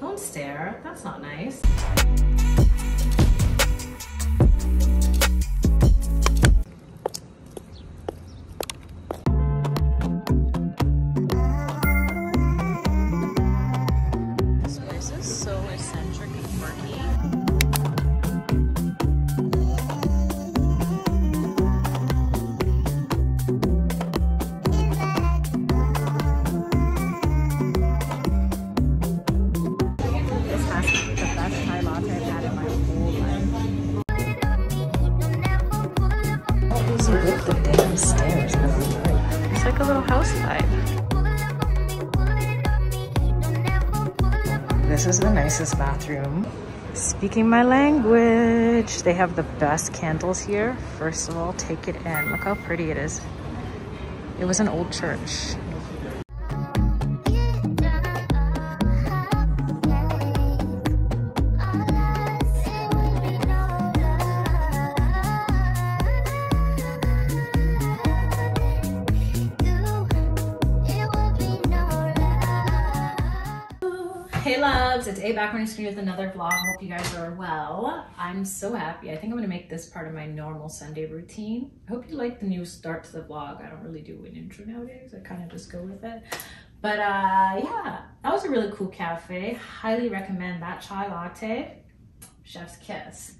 Don't stare. That's not nice. Speaking my language, they have the best candles here. First of all, take it in. Look how pretty it is. It was an old church. Loves, it's A back on screen with another vlog. Hope you guys are well. I'm so happy. I think I'm gonna make this part of my normal Sunday routine. I hope you like the new start to the vlog. I don't really do an intro nowadays. I kind of just go with it. But uh, yeah, that was a really cool cafe. Highly recommend that chai latte. Chef's kiss.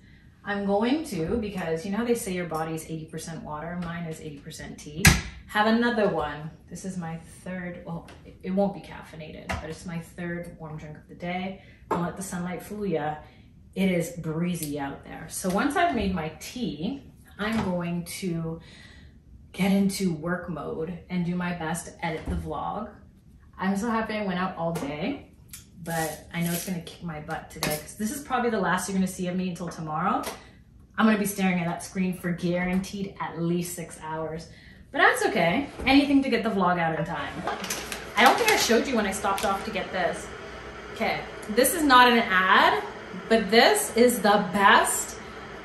I'm going to, because you know they say your body is 80% water, mine is 80% tea. Have another one. This is my third, well, it- won't be caffeinated, but it's my third warm drink of the day. Don't let the sunlight fool ya. It is breezy out there. So once I've made my tea, I'm going to get into work mode and do my best to edit the vlog. I'm so happy I went out all day but I know it's gonna kick my butt today because this is probably the last you're gonna see of me until tomorrow. I'm gonna be staring at that screen for guaranteed at least six hours, but that's okay. Anything to get the vlog out in time. I don't think I showed you when I stopped off to get this. Okay, this is not an ad, but this is the best.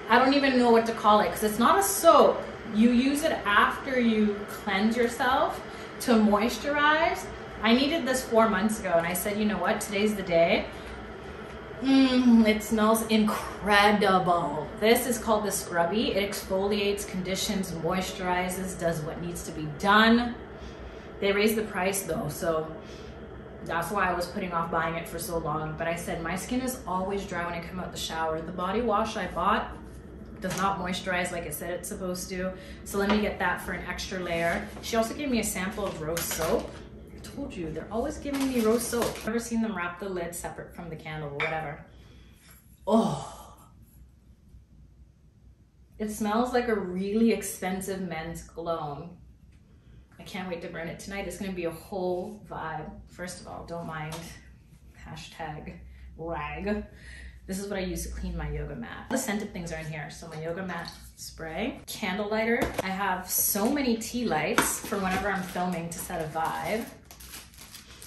I don't even know what to call it because it's not a soap. You use it after you cleanse yourself to moisturize. I needed this four months ago and I said, you know what, today's the day. Mmm, it smells incredible. This is called the Scrubby. It exfoliates, conditions, moisturizes, does what needs to be done. They raised the price though, so that's why I was putting off buying it for so long. But I said my skin is always dry when I come out the shower. The body wash I bought does not moisturize like it said it's supposed to. So let me get that for an extra layer. She also gave me a sample of rose soap. Told you, they're always giving me rose soap. Never seen them wrap the lid separate from the candle or whatever? Oh. It smells like a really expensive men's cologne. I can't wait to burn it tonight. It's gonna be a whole vibe. First of all, don't mind. Hashtag rag. This is what I use to clean my yoga mat. The scented things are in here. So my yoga mat spray, candle lighter. I have so many tea lights for whenever I'm filming to set a vibe.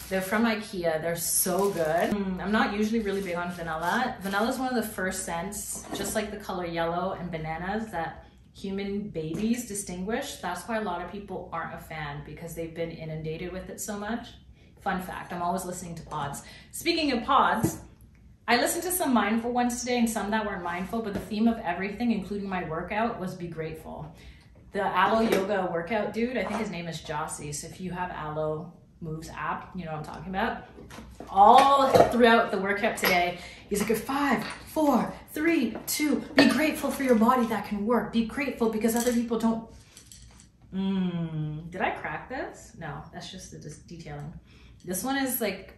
They're from Ikea. They're so good. Mm, I'm not usually really big on vanilla. Vanilla is one of the first scents, just like the color yellow and bananas that human babies distinguish. That's why a lot of people aren't a fan because they've been inundated with it so much. Fun fact, I'm always listening to pods. Speaking of pods, I listened to some mindful ones today and some that weren't mindful, but the theme of everything, including my workout, was be grateful. The Alo Yoga workout dude, I think his name is Jossie. So if you have Alo Moves app, you know what I'm talking about. All throughout the workout today, he's like, five, four, three, two. Be grateful for your body that can work. Be grateful because other people don't. Mm, did I crack this? No, that's just the detailing. This one is like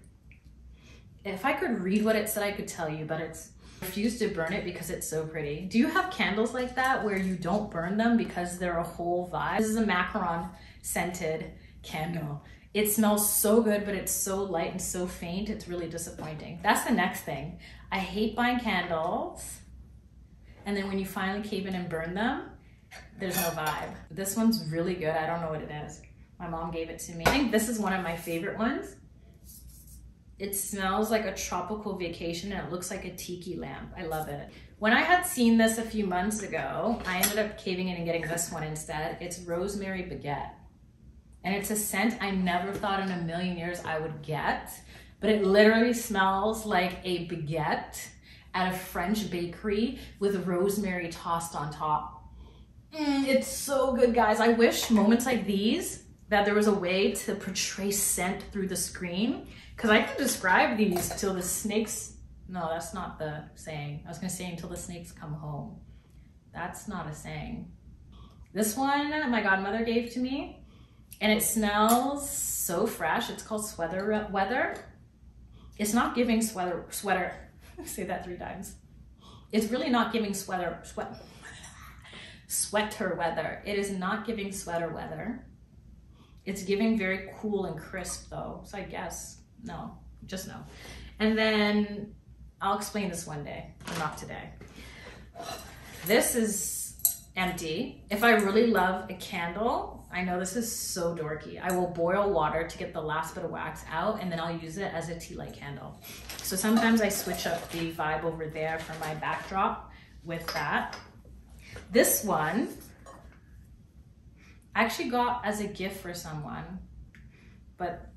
if I could read what it said, I could tell you, but it's refuse to burn it because it's so pretty. Do you have candles like that where you don't burn them because they're a whole vibe? This is a macaron scented candle. It smells so good, but it's so light and so faint. It's really disappointing. That's the next thing. I hate buying candles. And then when you finally cave in and burn them, there's no vibe. This one's really good. I don't know what it is. My mom gave it to me. I think this is one of my favorite ones. It smells like a tropical vacation and it looks like a tiki lamp. I love it. When I had seen this a few months ago, I ended up caving in and getting this one instead. It's rosemary baguette. And it's a scent I never thought in a million years I would get. but it literally smells like a baguette at a French bakery with rosemary tossed on top. Mm, it's so good, guys. I wish moments like these that there was a way to portray scent through the screen because I can describe these till the snakes. No, that's not the saying. I was gonna say until the snakes come home. That's not a saying. This one my godmother gave to me and it smells so fresh. It's called Sweater Weather. It's not giving sweater, sweater. Say that three times. It's really not giving sweater, sweat, sweater weather. It is not giving sweater weather. It's giving very cool and crisp though. So I guess, no, just no. And then I'll explain this one day, not today. This is empty. If I really love a candle, I know this is so dorky. I will boil water to get the last bit of wax out and then I'll use it as a tea light candle. So sometimes I switch up the vibe over there for my backdrop with that. This one, I actually got as a gift for someone, but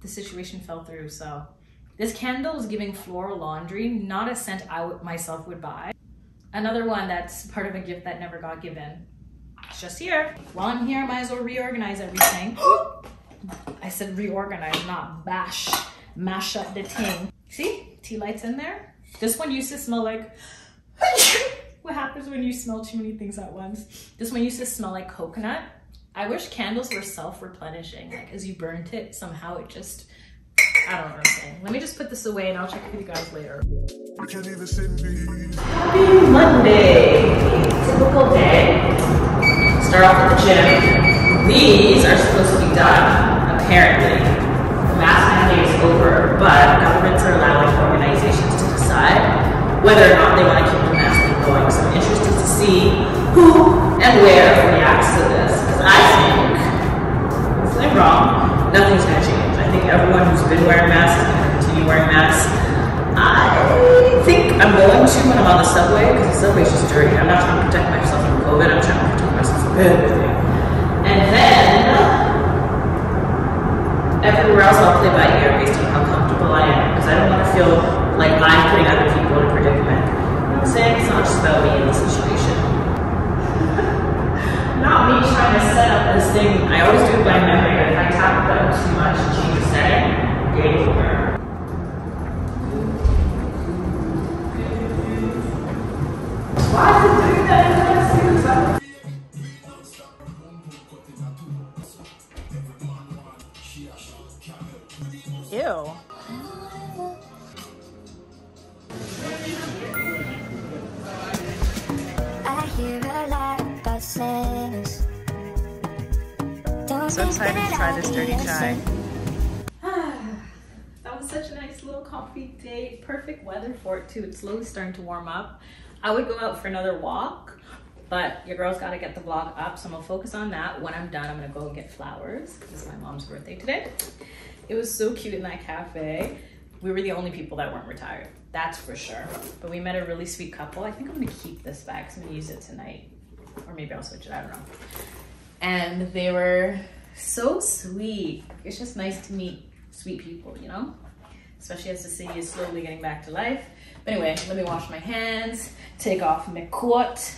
the situation fell through. So this candle is giving floral laundry, not a scent I myself would buy. Another one that's part of a gift that never got given. It's just here. While I'm here, I might as well reorganize everything. I said reorganize, not bash, mash up the ting. See, tea lights in there. This one used to smell like what happens when you smell too many things at once. This one used to smell like coconut. I wish candles were self-replenishing. Like as you burnt it, somehow it just, I don't know what Let me just put this away and I'll check with you guys later. Happy Monday. Typical day. Start off at the gym. These are supposed to be done, apparently. The mask mandate is over, but governments are allowing organizations to decide whether or not they want to keep the mask going. So I'm interested to see who and where reacts to this. Because I think, if I'm wrong, nothing's going to change. Everyone who's been wearing masks is going to continue wearing masks. I think I'm going to when I'm on the subway, because the subway's just dirty. I'm not trying to protect myself from COVID, I'm trying to protect myself from everything. And then, everywhere else I'll play by ear based on how comfortable I am, because I don't want to feel like I'm putting other people to warm up. I would go out for another walk, but your girl's got to get the vlog up, so I'm gonna focus on that. When I'm done, I'm gonna go and get flowers. Is my mom's birthday today. It was so cute in that cafe. We were the only people that weren't retired. That's for sure. But we met a really sweet couple. I think I'm gonna keep this bag because I'm gonna use it tonight. Or maybe I'll switch it, I don't know. And they were so sweet. It's just nice to meet sweet people, you know? Especially as the city is slowly getting back to life. But anyway, let me wash my hands, take off my coat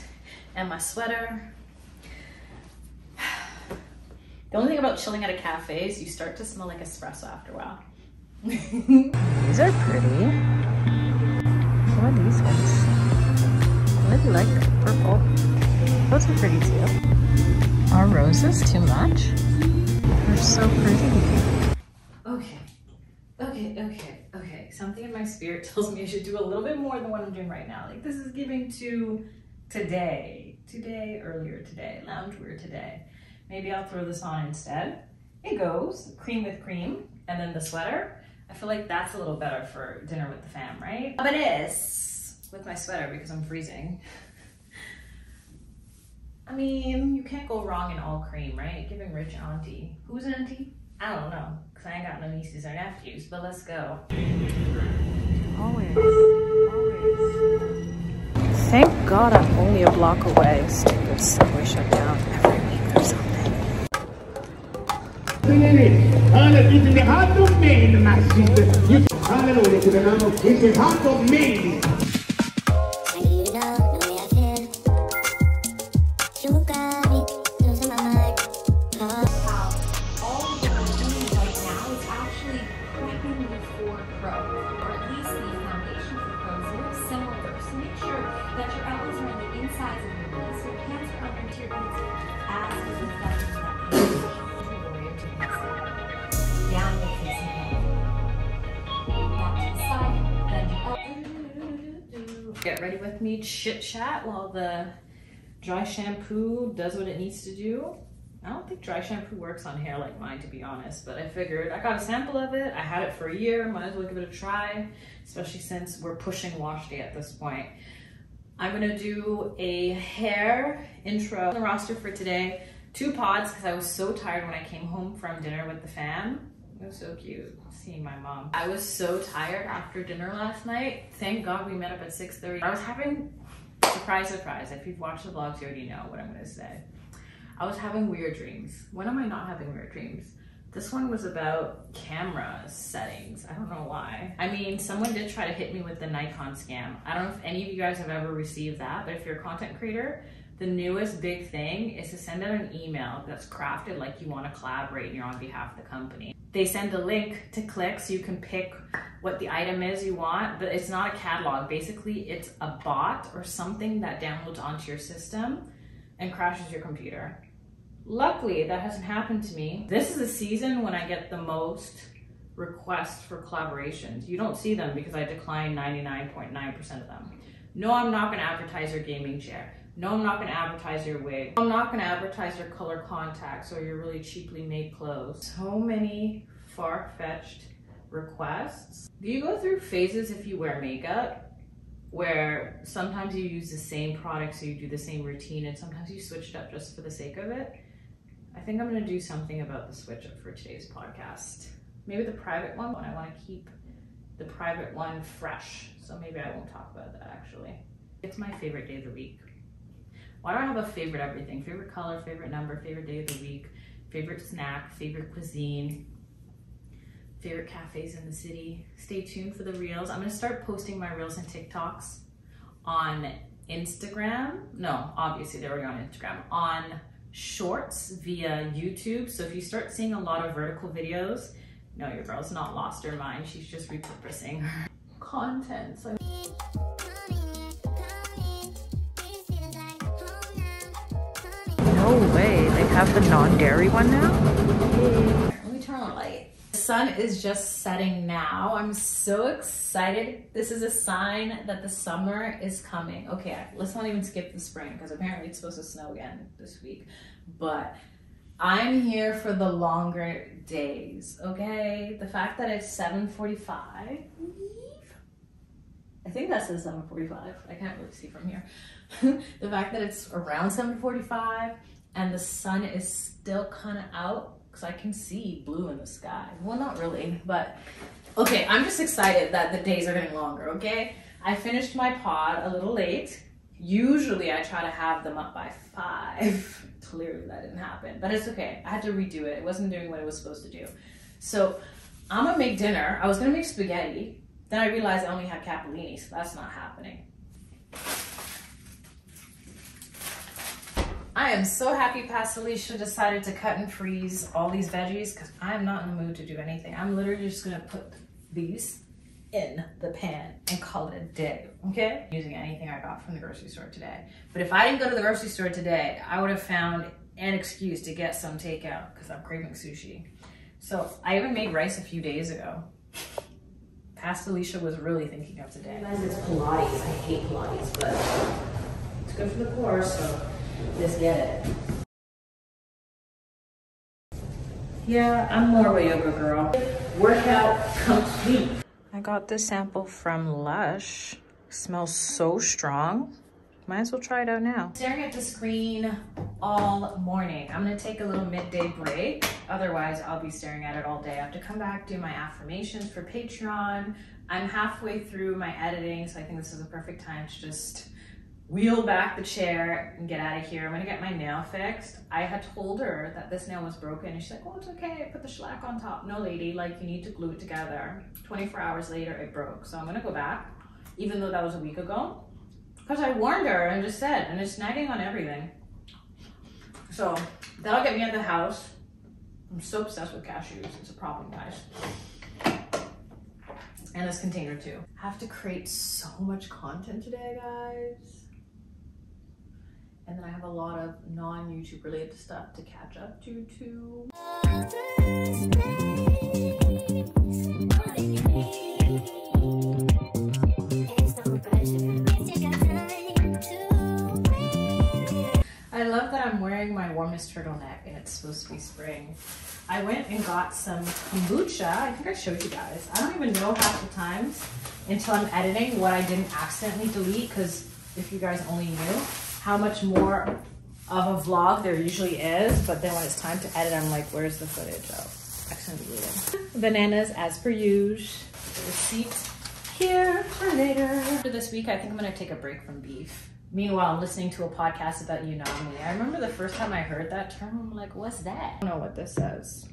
and my sweater. The only thing about chilling at a cafe is you start to smell like espresso after a while. these are pretty. What are these ones? I really like. Purple. Those are pretty too. Are roses too much? They're so pretty. Okay. Okay, okay, Something in my spirit tells me I should do a little bit more than what I'm doing right now. Like this is giving to today, today, earlier today, loungewear today. Maybe I'll throw this on instead. It goes, cream with cream, and then the sweater. I feel like that's a little better for dinner with the fam, right? But it is with my sweater because I'm freezing. I mean, you can't go wrong in all cream, right? Giving rich auntie. Who's auntie? I don't know, because I ain't got no nieces or nephews, but let's go. Always, always. Thank God I'm only a block away. Stupid subway shut down every week or something. Hallelujah, it's the heart of Maine, my sister. You, hallelujah chit chat while the dry shampoo does what it needs to do. I don't think dry shampoo works on hair like mine, to be honest, but I figured I got a sample of it. I had it for a year, might as well give it a try, especially since we're pushing wash day at this point. I'm gonna do a hair intro on the roster for today. Two pods because I was so tired when I came home from dinner with the fam. It was so cute seeing my mom. I was so tired after dinner last night. Thank God we met up at 6.30. I was having, surprise, surprise, if you've watched the vlogs, you already know what I'm gonna say. I was having weird dreams. When am I not having weird dreams? This one was about camera settings. I don't know why. I mean, someone did try to hit me with the Nikon scam. I don't know if any of you guys have ever received that, but if you're a content creator, the newest big thing is to send out an email that's crafted like you want to collaborate and you're on behalf of the company. They send a link to click so you can pick what the item is you want, but it's not a catalog. Basically, it's a bot or something that downloads onto your system and crashes your computer. Luckily, that hasn't happened to me. This is a season when I get the most requests for collaborations. You don't see them because I decline 99.9% of them. No, I'm not gonna advertise your gaming chair. No, I'm not gonna advertise your wig. I'm not gonna advertise your color contacts or your really cheaply made clothes. So many far-fetched requests. Do you go through phases if you wear makeup? where sometimes you use the same product so you do the same routine and sometimes you switch it up just for the sake of it. I think I'm gonna do something about the switch up for today's podcast. Maybe the private one, but I wanna keep the private one fresh. So maybe I won't talk about that actually. It's my favorite day of the week. Why do I have a favorite everything? Favorite color, favorite number, favorite day of the week, favorite snack, favorite cuisine, favorite cafes in the city. Stay tuned for the reels. I'm gonna start posting my reels and TikToks on Instagram. No, obviously they're already on Instagram. On shorts via YouTube. So if you start seeing a lot of vertical videos, no, your girl's not lost her mind. She's just repurposing her content. So have the non-dairy one now? Let me turn on the light. The sun is just setting now. I'm so excited. This is a sign that the summer is coming. Okay, let's not even skip the spring because apparently it's supposed to snow again this week. But I'm here for the longer days, okay? The fact that it's 7:45. I think that says 7:45. I can't really see from here. the fact that it's around 7:45 and the sun is still kind of out because I can see blue in the sky. Well, not really, but okay. I'm just excited that the days are getting longer. Okay, I finished my pod a little late. Usually, I try to have them up by five. Clearly, that didn't happen, but it's okay. I had to redo it. It wasn't doing what it was supposed to do. So I'm gonna make dinner. I was gonna make spaghetti. Then I realized I only had capellini, so that's not happening. I am so happy Past Alisha decided to cut and freeze all these veggies because I'm not in the mood to do anything. I'm literally just gonna put these in the pan and call it a day, okay? Using anything I got from the grocery store today. But if I didn't go to the grocery store today, I would have found an excuse to get some takeout because I'm craving sushi. So I even made rice a few days ago. Past Alisha was really thinking of today. Guys, it's Pilates. I hate Pilates, but it's good for the core, so just get it. Yeah, I'm more of a yoga girl. Workout complete. I got this sample from Lush. Smells so strong. Might as well try it out now. Staring at the screen all morning. I'm gonna take a little midday break. Otherwise, I'll be staring at it all day. I have to come back, do my affirmations for Patreon. I'm halfway through my editing, so I think this is a perfect time to just wheel back the chair and get out of here. I'm gonna get my nail fixed. I had told her that this nail was broken and she's like, oh, it's okay. I put the shellac on top. No, lady, like you need to glue it together. 24 hours later, it broke. So I'm gonna go back, even though that was a week ago. Because I warned her and just said, and it's snagging on everything. So that'll get me at the house. I'm so obsessed with cashews. It's a problem, guys. And this container too. I have to create so much content today, guys. And then I have a lot of non-YouTube related stuff to catch up to too. I love that I'm wearing my warmest turtleneck and it's supposed to be spring. I went and got some kombucha. I think I showed you guys. I don't even know half the times until I'm editing what I didn't accidentally delete because if you guys only knew how much more of a vlog there usually is, but then when it's time to edit, I'm like, where's the footage of? Accidentally. Bananas as per usual. The receipts here for later. For this week, I think I'm gonna take a break from beef. Meanwhile, I'm listening to a podcast about umami. I remember the first time I heard that term, I'm like, what's that? I don't know what this says.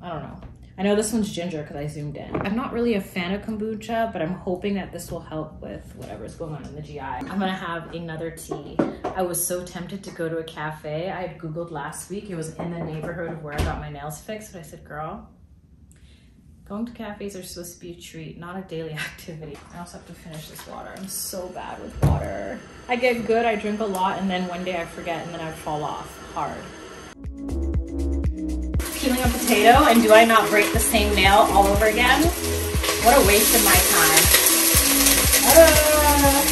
I don't know. I know this one's ginger because I zoomed in. I'm not really a fan of kombucha, but I'm hoping that this will help with whatever's going on in the GI. I'm gonna have another tea. I was so tempted to go to a cafe. I had Googled last week. It was in the neighborhood of where I got my nails fixed, but I said, girl, Going to cafes are supposed to be a treat, not a daily activity. I also have to finish this water. I'm so bad with water. I get good, I drink a lot, and then one day I forget, and then I fall off hard. Peeling a potato, and do I not break the same nail all over again? What a waste of my time. Ah.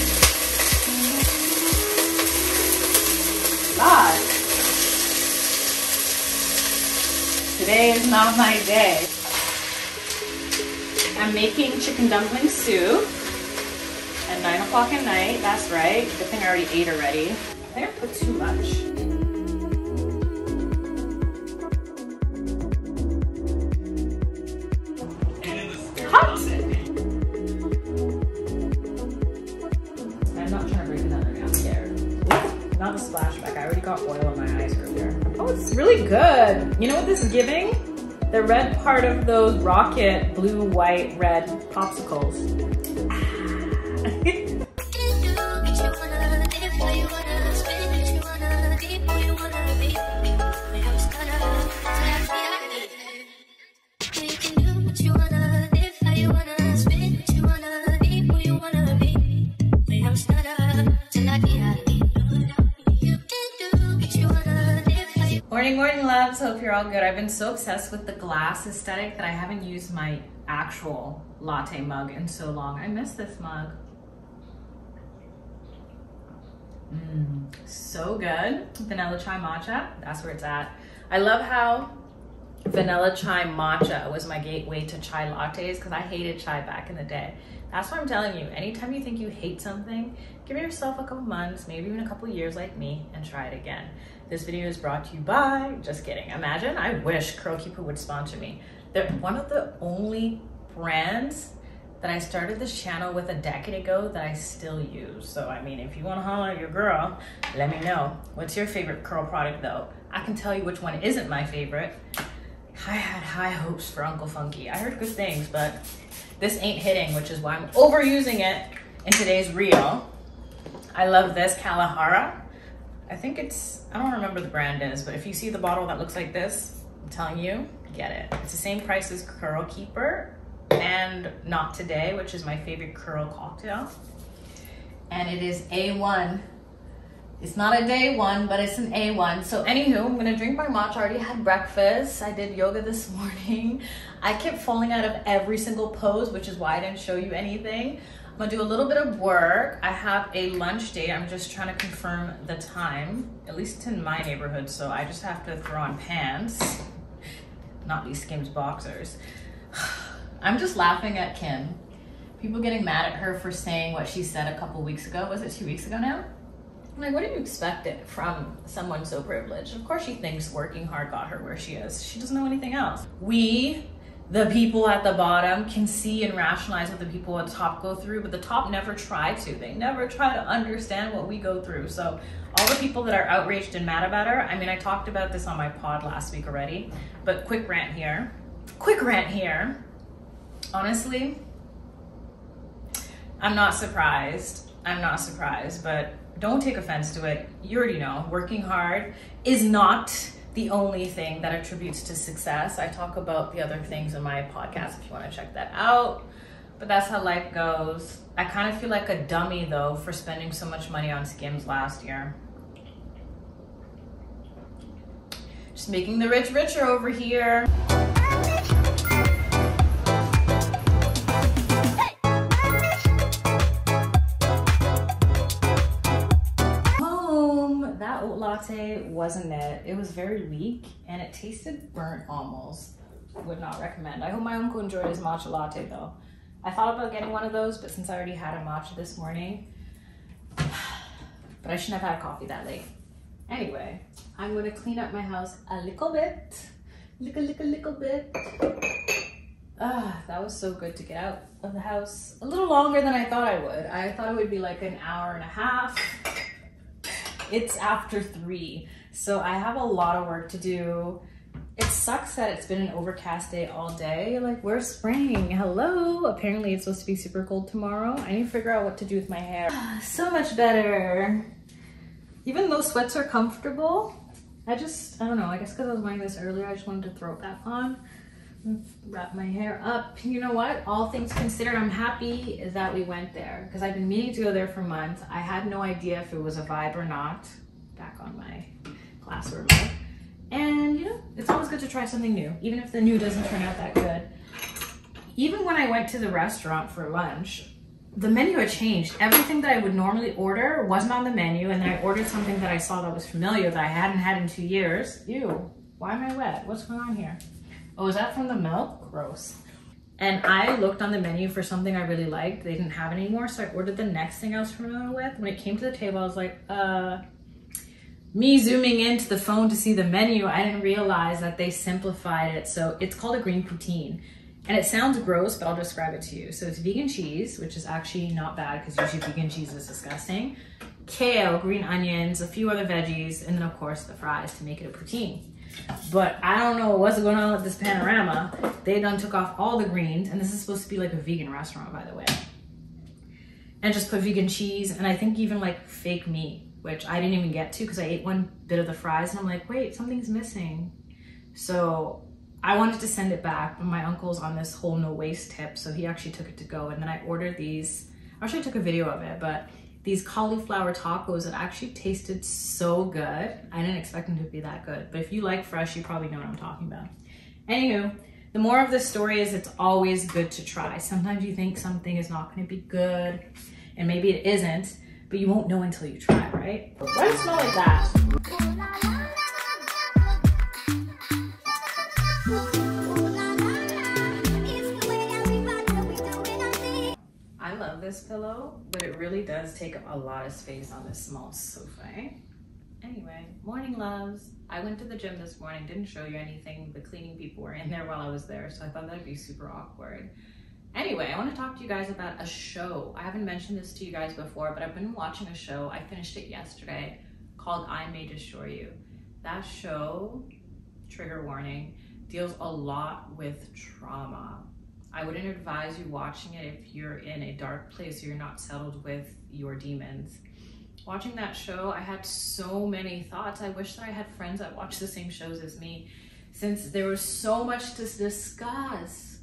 God. Today is not my day. I'm making chicken dumpling soup at 9 o'clock at night. That's right. Good thing I already ate already. I think I put too much. Splashback. I already got oil in my eyes earlier. Oh, it's really good. You know what this is giving? the red part of those rocket blue, white, red popsicles. Hope you're all good. I've been so obsessed with the glass aesthetic that I haven't used my actual latte mug in so long. I miss this mug. Mmm, so good. Vanilla chai matcha, that's where it's at. I love how vanilla chai matcha was my gateway to chai lattes because I hated chai back in the day. That's why I'm telling you, anytime you think you hate something, give yourself a couple months, maybe even a couple years like me, and try it again. This video is brought to you by, just kidding. Imagine, I wish Curl Keeper would sponsor me. They're one of the only brands that I started this channel with a decade ago that I still use. So, I mean, if you wanna holler at your girl, let me know. What's your favorite curl product though? I can tell you which one isn't my favorite. I had high hopes for Uncle Funky. I heard good things, but this ain't hitting, which is why I'm overusing it in today's reel. I love this Kalahara. I think it's, I don't remember the brand is, but if you see the bottle that looks like this, I'm telling you, get it. It's the same price as Curl Keeper and Not Today, which is my favorite curl cocktail. And it is A1. It's not a day one, but it's an A1. So anywho, I'm gonna drink my matcha. I already had breakfast. I did yoga this morning. I kept falling out of every single pose, which is why I didn't show you anything. I'm gonna do a little bit of work. I have a lunch date. I'm just trying to confirm the time, at least in my neighborhood. So I just have to throw on pants, not these Skims boxers. I'm just laughing at Kim. People getting mad at her for saying what she said a couple weeks ago. Was it two weeks ago now? I'm like, what do you expect it from someone so privileged? Of course she thinks working hard got her where she is. She doesn't know anything else. We the people at the bottom can see and rationalize what the people at the top go through, but the top never try to. They never try to understand what we go through. So all the people that are outraged and mad about her, I mean, I talked about this on my pod last week already, but quick rant here. Quick rant here. Honestly, I'm not surprised. I'm not surprised, but don't take offense to it. You already know, working hard is not the only thing that attributes to success. I talk about the other things in my podcast if you want to check that out. But that's how life goes. I kind of feel like a dummy though for spending so much money on Skims last year. Just making the rich richer over here. Latte wasn't it. It was very weak and it tasted burnt almost. Would not recommend. I hope my uncle enjoyed his matcha latte though. I thought about getting one of those, but since I already had a matcha this morning, but I shouldn't have had coffee that late. Anyway, I'm gonna clean up my house a little bit. Little, little, little bit. Ah, that was so good to get out of the house. A little longer than I thought I would. I thought it would be like an hour and a half. It's after three, so I have a lot of work to do. It sucks that it's been an overcast day all day. Like, where's spring? Hello? Apparently it's supposed to be super cold tomorrow. I need to figure out what to do with my hair. so much better. Even though sweats are comfortable, I just, I don't know, I guess because I was wearing this earlier, I just wanted to throw it back on. Wrap my hair up. You know what? All things considered, I'm happy that we went there because I've been meaning to go there for months. I had no idea if it was a vibe or not. Back on my glass remote. And you know, it's always good to try something new, even if the new doesn't turn out that good. Even when I went to the restaurant for lunch, the menu had changed. Everything that I would normally order wasn't on the menu, and then I ordered something that I saw that was familiar that I hadn't had in two years. Ew, why am I wet? What's going on here? Oh, is that from the milk? Gross. And I looked on the menu for something I really liked. They didn't have anymore, so I ordered the next thing I was familiar with. When it came to the table, I was like, uh, me zooming into the phone to see the menu, I didn't realize that they simplified it. So it's called a green poutine. And it sounds gross, but I'll describe it to you. So it's vegan cheese, which is actually not bad because usually vegan cheese is disgusting. Kale, green onions, a few other veggies, and then of course the fries to make it a poutine. But I don't know what's going on with this panorama. They done took off all the greens, and this is supposed to be like a vegan restaurant, by the way. And just put vegan cheese, and I think even like fake meat, which I didn't even get to because I ate one bit of the fries, and I'm like, wait, something's missing. So I wanted to send it back, but my uncle's on this whole no waste tip, so he actually took it to go. And then I ordered these. I actually, took a video of it, but these cauliflower tacos that actually tasted so good. I didn't expect them to be that good, but if you like fresh, you probably know what I'm talking about. Anywho, the more of the story is it's always good to try. Sometimes you think something is not going to be good, and maybe it isn't, but you won't know until you try, right? Why does it smell like that? Love this pillow, but it really does take up a lot of space on this small sofa. eh? Anyway, morning loves. I went to the gym this morning, didn't show you anything. The cleaning people were in there while I was there, so I thought that'd be super awkward. Anyway, I want to talk to you guys about a show. I haven't mentioned this to you guys before, but I've been watching a show. I finished it yesterday called I May Destroy You. That show, trigger warning, deals a lot with trauma. I wouldn't advise you watching it if you're in a dark place or you're not settled with your demons. Watching that show, I had so many thoughts. I wish that I had friends that watched the same shows as me, since there was so much to discuss.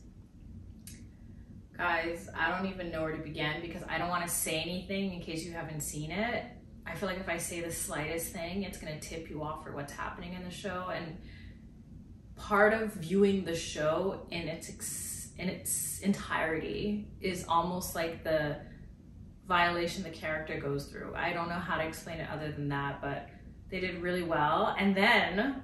Guys, I don't even know where to begin because I don't want to say anything in case you haven't seen it. I feel like if I say the slightest thing, it's going to tip you off for what's happening in the show. And part of viewing the show in its in its entirety is almost like the violation the character goes through. I don't know how to explain it other than that, but they did really well. And then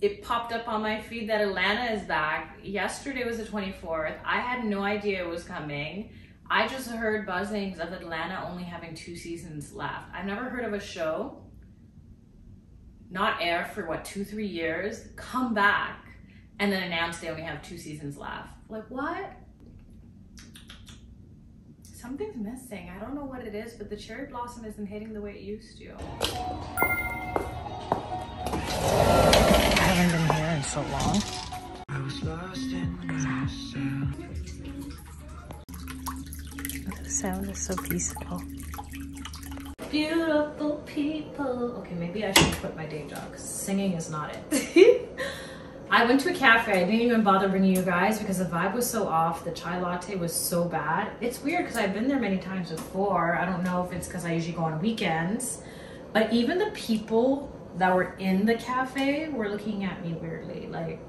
it popped up on my feed that Atlanta is back. Yesterday was the 24th. I had no idea it was coming. I just heard buzzings of Atlanta only having two seasons left. I've never heard of a show not air for what, two, three years, come back and then announce they only have two seasons left. Like what? Something's missing. I don't know what it is, but the cherry blossom isn't hitting the way it used to. I haven't been here in so long. I was lost in myself. The sound is so peaceful. Beautiful people. Okay, maybe I should quit my day job 'cause singing is not it. I went to a cafe. I didn't even bother bringing you guys because the vibe was so off. The chai latte was so bad. It's weird because I've been there many times before. I don't know if it's because I usually go on weekends, but even the people that were in the cafe were looking at me weirdly. Like,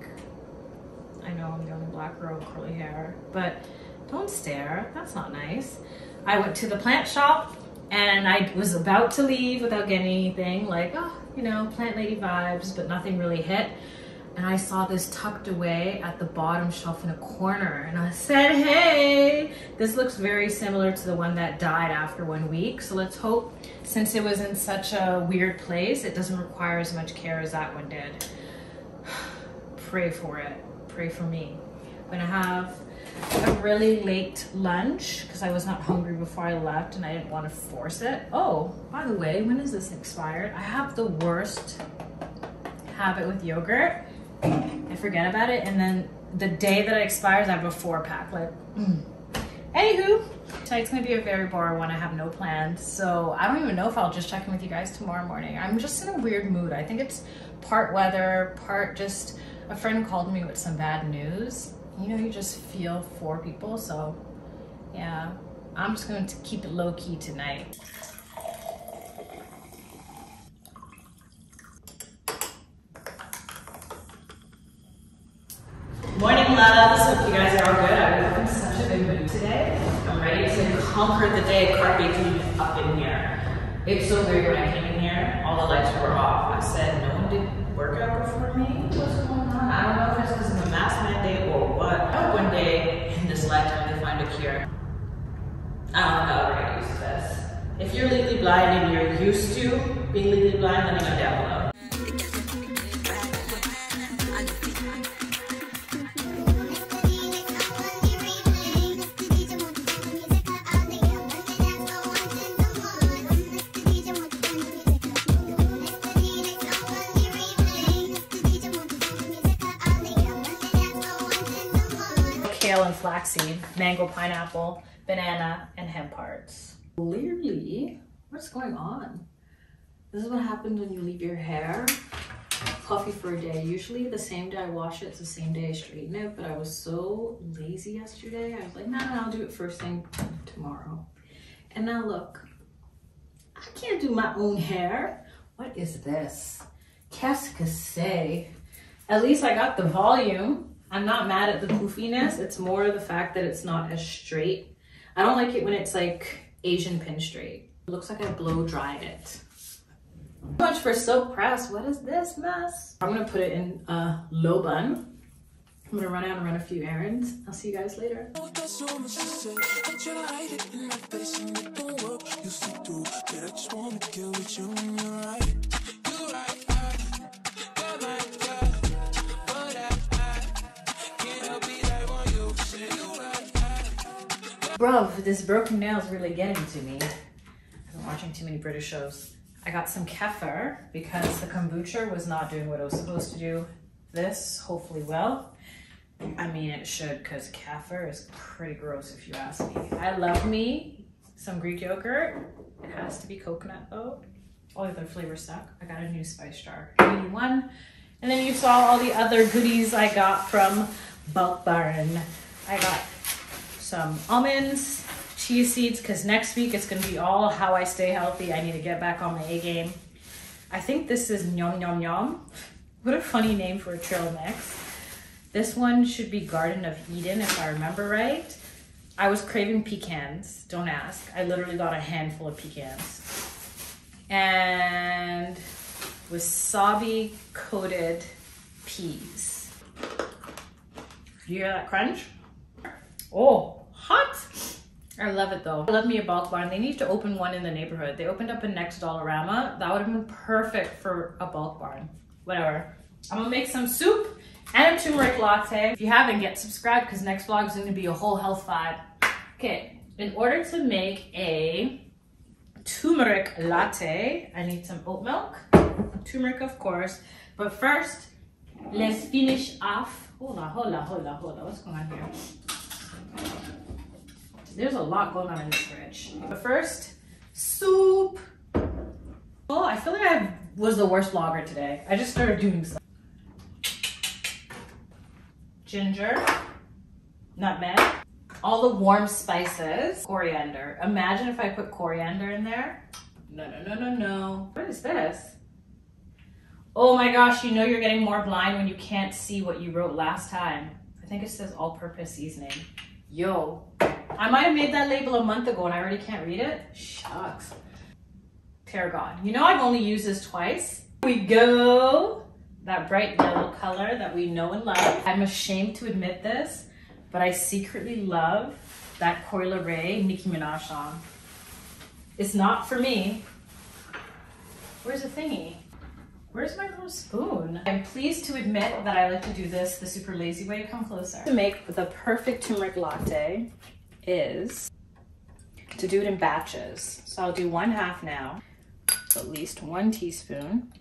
I know I'm the only black girl with curly hair, but don't stare. That's not nice. I went to the plant shop and I was about to leave without getting anything, like, oh, you know, plant lady vibes, but nothing really hit. And I saw this tucked away at the bottom shelf in a corner. And I said, hey, this looks very similar to the one that died after one week. So let's hope, since it was in such a weird place, it doesn't require as much care as that one did. Pray for it. Pray for me. I'm gonna have a really late lunch because I was not hungry before I left and I didn't want to force it. Oh, by the way, when is this expired? I have the worst habit with yogurt. I forget about it and then the day that it expires, I have a four pack. Like, mm. anywho, tonight's gonna be a very boring one. I have no plans, so I don't even know if I'll just check in with you guys tomorrow morning. I'm just in a weird mood. I think it's part weather, part just a friend called me with some bad news. You know, you just feel for people, so yeah, I'm just going to keep it low key tonight. Loves. Hope you guys are all good. I'm in such a good mood today. I'm ready to conquer the day. of Carpe diem up in here. It's so weird when I came in here, all the lights were off. I said, no one did workout before me. What's going on? I don't know if it's because of the mask mandate or what. I hope one day in this lifetime they find a cure. I don't know how we're gonna use this. If you're legally blind and you're used to being legally blind, let me know down below. Flaxseed, mango, pineapple, banana, and hemp hearts. Clearly, what's going on? This is what happens when you leave your hair fluffy for a day. Usually the same day I wash it, it's the same day I straighten it, but I was so lazy yesterday. I was like, nah, nah, I'll do it first thing tomorrow. And now look, I can't do my own hair. What is this? Qu'est-ce que c'est? At least I got the volume. I'm not mad at the poofiness. It's more the fact that it's not as straight. I don't like it when it's like Asian pin straight. It looks like I blow dried it. Much for silk press. What is this mess? I'm gonna put it in a low bun. I'm gonna run out and run a few errands. I'll see you guys later. Bruv, this broken nail is really getting to me. I've been watching too many British shows. I got some kefir because the kombucha was not doing what it was supposed to do. This hopefully will. I mean, it should because kefir is pretty gross if you ask me. I love me some Greek yogurt. It has to be coconut though. All the other flavors suck. I got a new spice jar. Only one. And then you saw all the other goodies I got from Bulk Barn. I got some almonds, chia seeds, because next week it's going to be all how I stay healthy. I need to get back on my A game. I think this is Nyom Nyom Nyom. What a funny name for a trail mix. This one should be Garden of Eden, if I remember right. I was craving pecans, don't ask. I literally got a handful of pecans. And wasabi coated peas. Do you hear that crunch? Oh, hot! I love it though. I love me a bulk barn. They need to open one in the neighborhood. They opened up a next Dollarama. That would have been perfect for a bulk barn. Whatever. I'm gonna make some soup and a turmeric latte. If you haven't, get subscribed because next vlog is to be a whole health vibe. Okay, in order to make a turmeric latte, I need some oat milk, turmeric of course, but first, let's finish off. Hold on, hold on, hold on, hold on. What's going on here? There's a lot going on in this fridge. But first, soup. Oh, I feel like I was the worst vlogger today. I just started doing stuff. Ginger, nutmeg, all the warm spices, coriander. Imagine if I put coriander in there. No, no, no, no, no. What is this? Oh my gosh, you know you're getting more blind when you can't see what you wrote last time. I think it says all-purpose seasoning. Yo, I might have made that label a month ago and I already can't read it. Shucks. Tarragon. You know I've only used this twice. Here we go. That bright yellow color that we know and love. I'm ashamed to admit this, but I secretly love that Coi Leray Nicki Minaj song. It's not for me. Where's the thingy? Where's my little spoon? I'm pleased to admit that I like to do this the super lazy way. Come closer. To make the perfect turmeric latte is to do it in batches. So I'll do one half now, at least one teaspoon.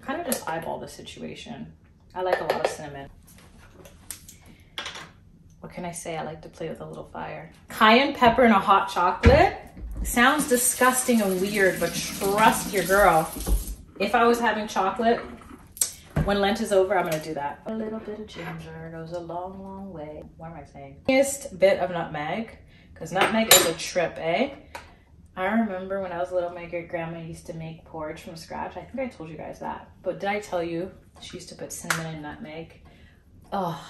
Kind of just eyeball the situation. I like a lot of cinnamon. What can I say? I like to play with a little fire. Cayenne pepper and a hot chocolate. Sounds disgusting and weird, but trust your girl. If I was having chocolate, when Lent is over, I'm gonna do that. A little bit of ginger goes a long, long way. What am I saying? Biggest bit of nutmeg, because nutmeg is a trip, eh? I remember when I was little, my great grandma used to make porridge from scratch. I think I told you guys that. But did I tell you she used to put cinnamon and nutmeg? Oh,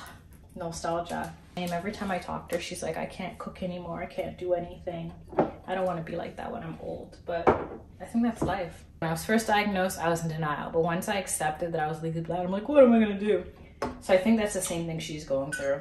nostalgia. And every time I talk to her, she's like, I can't cook anymore. I can't do anything. I don't want to be like that when I'm old, but I think that's life. When I was first diagnosed, I was in denial. But once I accepted that I was legally blind, I'm like, what am I to do? So I think that's the same thing she's going through.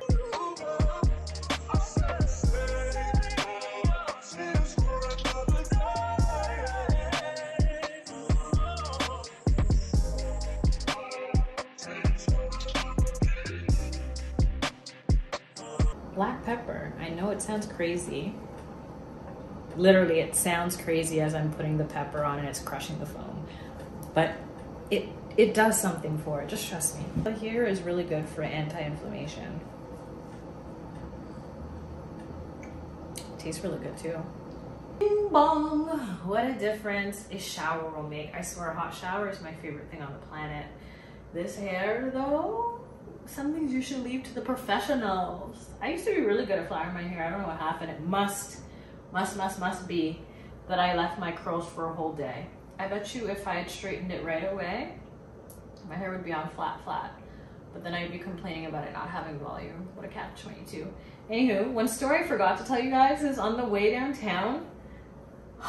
Black pepper. I know it sounds crazy. Literally, it sounds crazy as I'm putting the pepper on and it's crushing the foam. But it it does something for it, just trust me. But here is really good for anti-inflammation. Tastes really good too. Bing bong! What a difference a shower will make. I swear a hot shower is my favorite thing on the planet. This hair though, some things you should leave to the professionals. I used to be really good at flattering my hair. I don't know what happened. It must, must, must, must be that I left my curls for a whole day. I bet you if I had straightened it right away, my hair would be on flat, flat. But then I'd be complaining about it not having volume. What a catch 22. Anywho, one story I forgot to tell you guys is on the way downtown,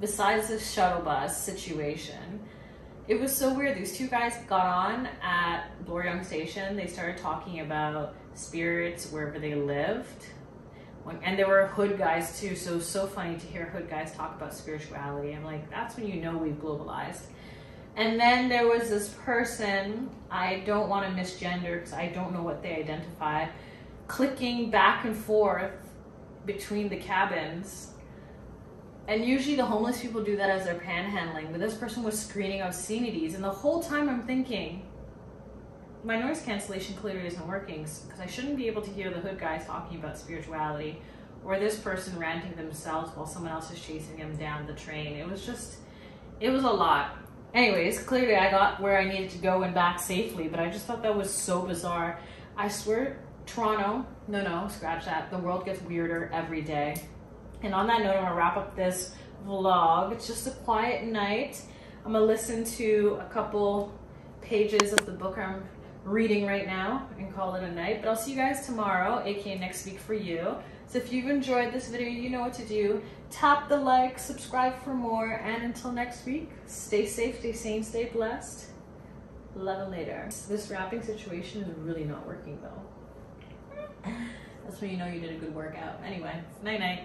besides the shuttle bus situation, it was so weird. These two guys got on at Bloor Yonge Station. They started talking about spirits wherever they lived. And there were hood guys too, so so funny to hear hood guys talk about spirituality. I'm like, that's when you know we've globalized. And then there was this person, I don't want to misgender because I don't know what they identify, clicking back and forth between the cabins and usually the homeless people do that as they're panhandling, but this person was screening obscenities. And the whole time I'm thinking, my noise cancellation clearly isn't working because I shouldn't be able to hear the hood guys talking about spirituality or this person ranting themselves while someone else is chasing them down the train. It was just, it was a lot. Anyways, clearly I got where I needed to go and back safely, but I just thought that was so bizarre. I swear, Toronto, no, no, scratch that. The world gets weirder every day. And on that note, I'm gonna wrap up this vlog. It's just a quiet night. I'm gonna listen to a couple pages of the book I'm reading right now and call it a night. But I'll see you guys tomorrow, aka next week for you. So if you've enjoyed this video, you know what to do. Tap the like, subscribe for more, and until next week, stay safe, stay sane, stay blessed. Love and later. This wrapping situation is really not working though. That's when you know you did a good workout. Anyway, night night.